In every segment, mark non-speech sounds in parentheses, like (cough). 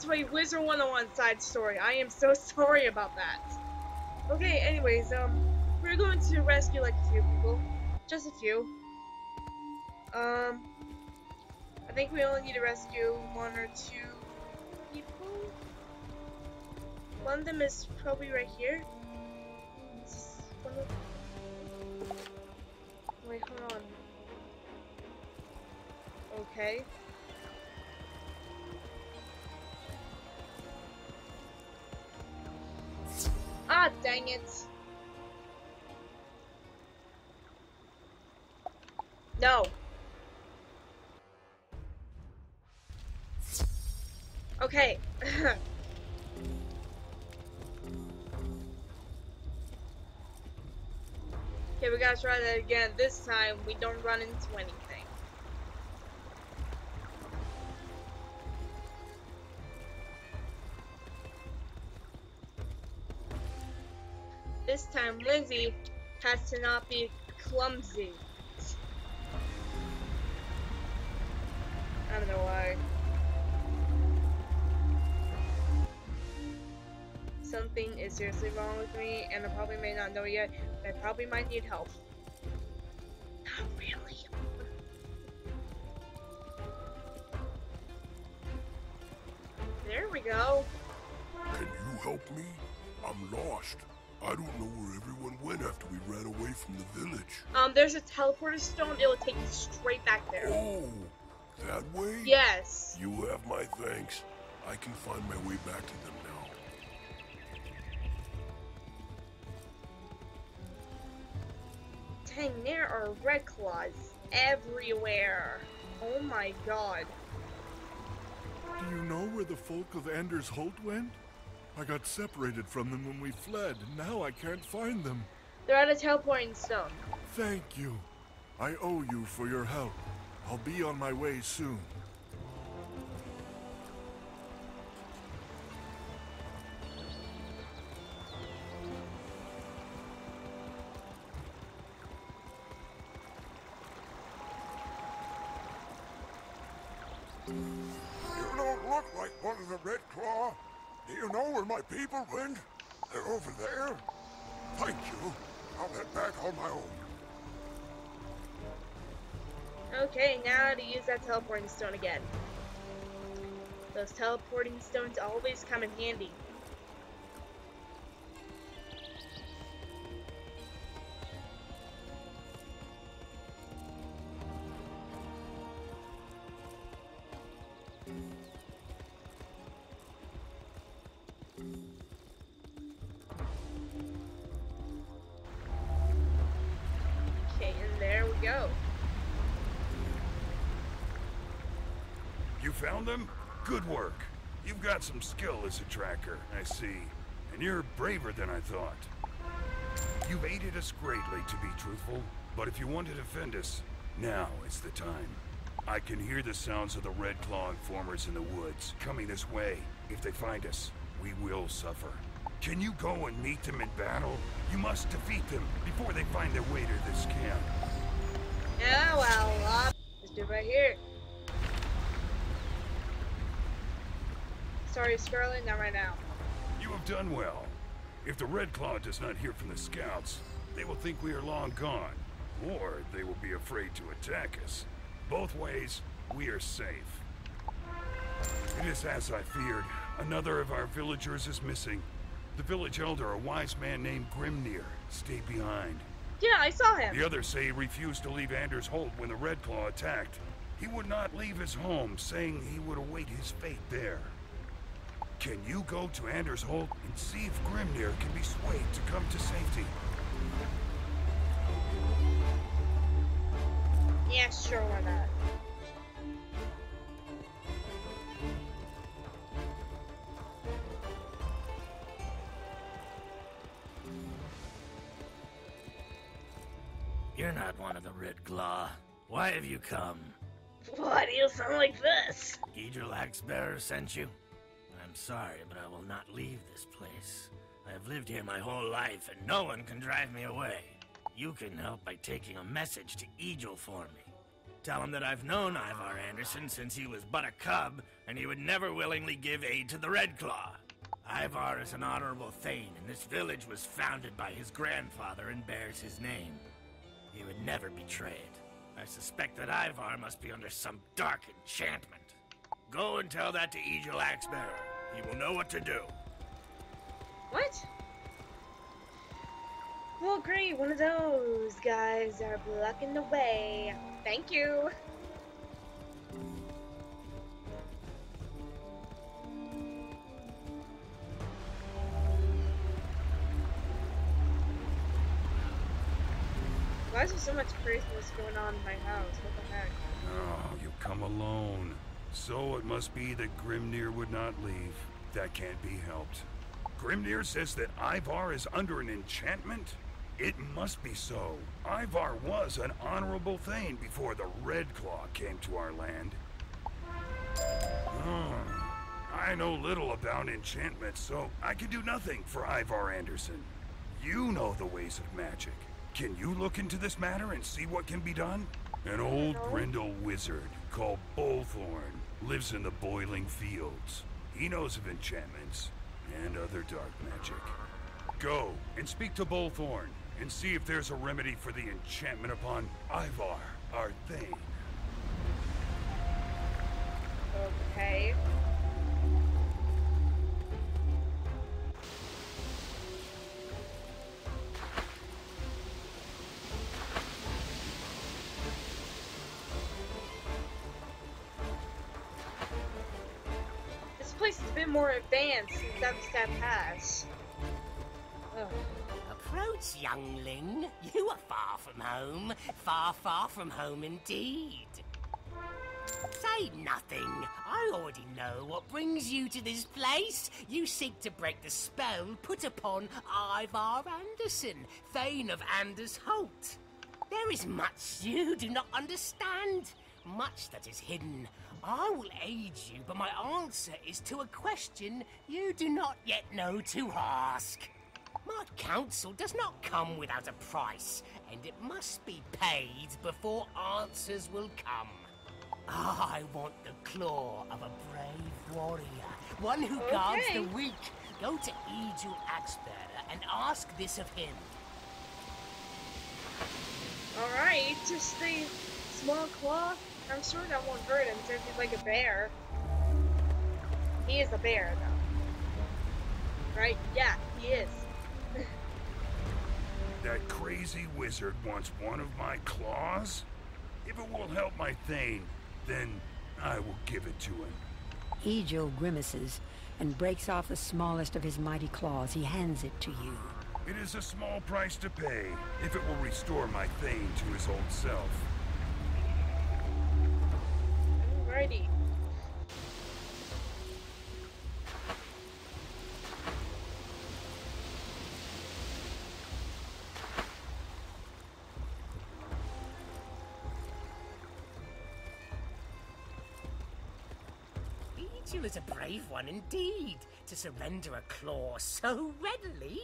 To my Wizard 101 side story. I am so (laughs) sorry about that. Okay, anyways, um, we're going to rescue like a few people. Just a few. Um, I think we only need to rescue one or two people. One of them is probably right here. Wait, hold on. Okay. Ah, dang it. No. Okay. (laughs) Okay, we gotta try that again. This time, we don't run into anything. This time, Lindsay has to not be clumsy. I don't know why. Something is seriously wrong with me, and I probably may not know yet, I probably might need help. Not really. There we go. Can you help me? I'm lost. I don't know where everyone went after we ran away from the village. Um, there's a teleporter stone. It will take you straight back there. Oh, that way? Yes. You have my thanks. I can find my way back to them now. Dang, there are red claws everywhere. Oh my god. Do you know where the folk of Anders Holt went? I got separated from them when we fled, and now I can't find them. They're at a teleporting stone. Thank you. I owe you for your help. I'll be on my way soon. You don't look like one of the Red Claw. Do you know where my people went? They're over there. Thank you. I'll head back on my own. Okay, now to use that teleporting stone again. Those teleporting stones always come in handy. Found them? Good work. You've got some skill as a tracker, I see. And you're braver than I thought. You've aided us greatly, to be truthful. But if you want to defend us, now is the time. I can hear the sounds of the Red Claw informers in the woods, coming this way. If they find us, we will suffer. Can you go and meet them in battle? You must defeat them before they find their way to this camp. Yeah, well, let's do it right here. Sorry, Scarlet, not right now. You have done well. If the Red Claw does not hear from the scouts, they will think we are long gone, or they will be afraid to attack us. Both ways, we are safe. It is as I feared. Another of our villagers is missing. The village elder, a wise man named Grimnir, stayed behind. Yeah, I saw him. The others say he refused to leave Anders Holt when the Red Claw attacked. He would not leave his home, saying he would await his fate there. Can you go to Anders Holt and see if Grimnir can be swayed to come to safety? Yeah, sure, why not? You're not one of the Red Claw. Why have you come? Why do you sound like this? Axe Bearer sent you? I'm sorry, but I will not leave this place. I have lived here my whole life, and no one can drive me away. You can help by taking a message to Egil for me. Tell him that I've known Ivar Anderson since he was but a cub, and he would never willingly give aid to the Red Claw. Ivar is an honorable Thane, and this village was founded by his grandfather and bears his name. He would never betray it. I suspect that Ivar must be under some dark enchantment. Go and tell that to Egil Axebearer. He will know what to do. What? Well, great. One of those guys are blocking the way. Thank you. Why is there so much craziness going on in my house? What the heck? Oh, you come alone. So it must be that Grimnir would not leave. That can't be helped. Grimnir says that Ivar is under an enchantment? It must be so. Ivar was an honorable Thane before the Red Claw came to our land. Oh, I know little about enchantments, so I can do nothing for Ivar Anderson. You know the ways of magic. Can you look into this matter and see what can be done? An old. Grendel wizard called Bolthorn lives in the Boiling Fields. He knows of enchantments and other dark magic. Go and speak to Bolthorn and see if there's a remedy for the enchantment upon Ivar, our Thane. Okay. Has been more advanced since Savarstaad Pass. Ugh. Approach, youngling. You are far from home. Far, far from home indeed. Say nothing. I already know what brings you to this place. You seek to break the spell put upon Ivar Anderson, Thane of Anders Holt. There is much you do not understand, much that is hidden. I will aid you, but my answer is to a question you do not yet know to ask. My counsel does not come without a price, and it must be paid before answers will come. I want the claw of a brave warrior, one who guards the weak. Go to Egil Axebearer and ask this of him. Alright, just the small claw. I'm sure that won't hurt him since he's like a bear. He is a bear, though. Right? Yeah, he is. (laughs) That crazy wizard wants one of my claws? If it will help my Thane, then I will give it to him. Egil grimaces and breaks off the smallest of his mighty claws. He hands it to you. It is a small price to pay if it will restore my Thane to his old self. Alrighty. Egil is a brave one indeed, to surrender a claw so readily.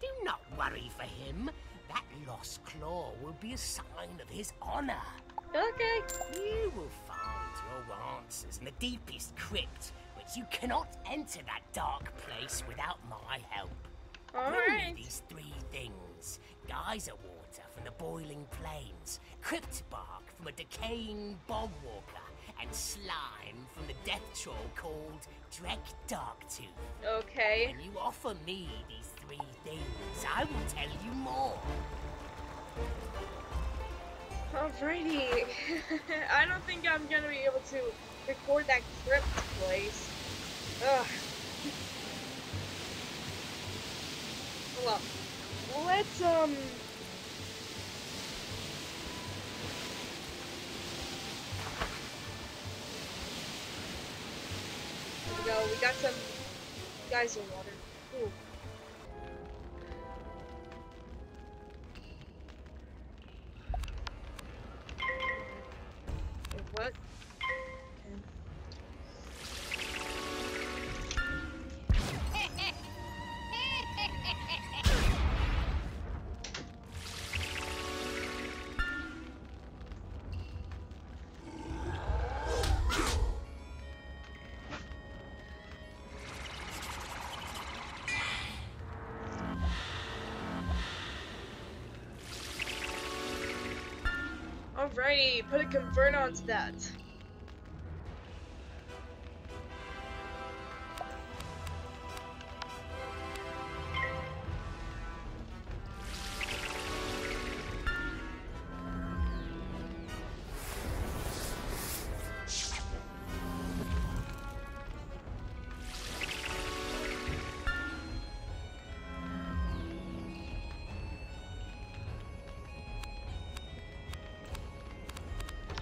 Do not worry for him. That lost claw will be a sign of his honor. Okay. You will your answers in the deepest crypt, but you cannot enter that dark place without my help. Bring me these three things. Geyser water from the boiling plains, crypt bark from a decaying bog walker, and slime from the death troll called Drek Darktooth. Okay. When you offer me these three things, I will tell you more. Alrighty. (laughs) I don't think I'm gonna be able to record that crypt place. Ugh. Well, let's, um... There we go. We got some geyser water. Alright, put a convert onto that.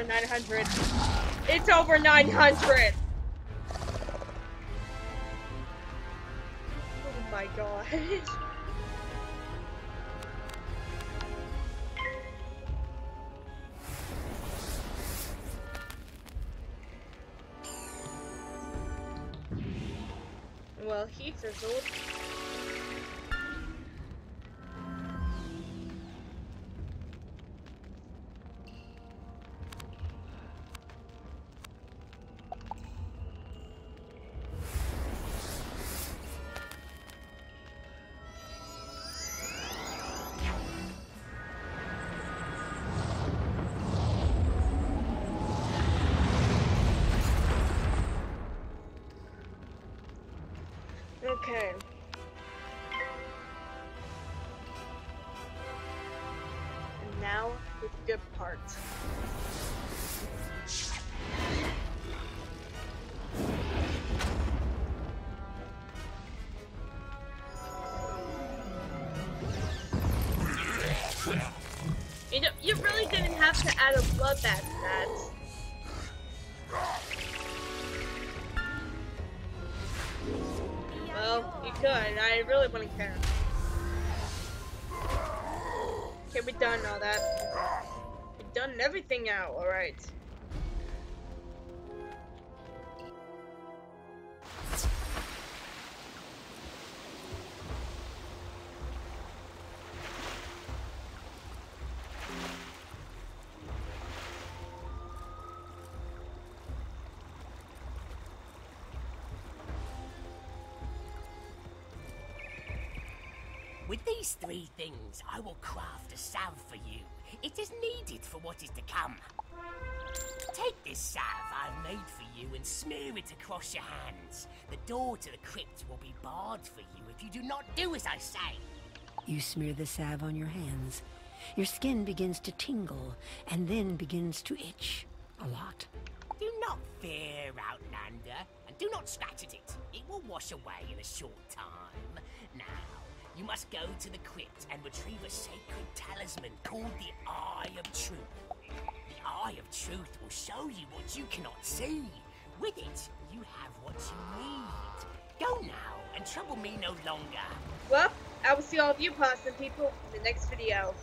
over 900. It's over 900! Oh my god. well, he fizzled. Okay. And now the good part. You you really didn't have to add a bloodbath to that. Could. I really wouldn't care. Okay, we done all that. We've done everything out, alright. With these three things, I will craft a salve for you. It is needed for what is to come. Take this salve I've made for you and smear it across your hands. The door to the crypt will be barred for you if you do not do as I say. You smear the salve on your hands. Your skin begins to tingle and then begins to itch a lot. Do not fear, Outlander, and do not scratch at it. It will wash away in a short time. Now, you must go to the crypt and retrieve a sacred talisman called the Eye of Truth. The Eye of Truth will show you what you cannot see. With it, you have what you need. Go now and trouble me no longer. Well, I will see all of you Boston people in the next video.